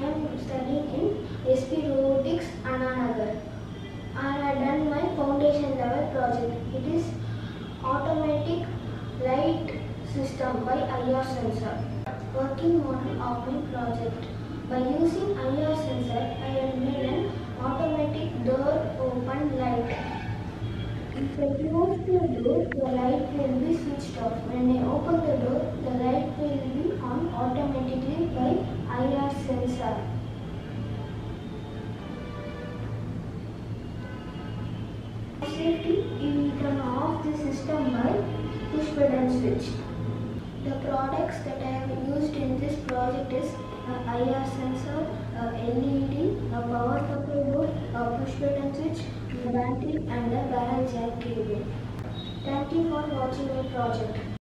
I am studying in SP Robotics, Anna Nagar. I have done my foundation level project. It is automatic light system by IR sensor. Working model of my project. By using IR sensor, I have made an automatic door open light. If I close the door, the light will be switched off. When I open the door, the light will be Safety, can off the system by push button switch. The products that I have used in this project is a IR sensor, a LED, a power supply board, a push button switch, battery and a barrel jack cable. Thank you for watching my project.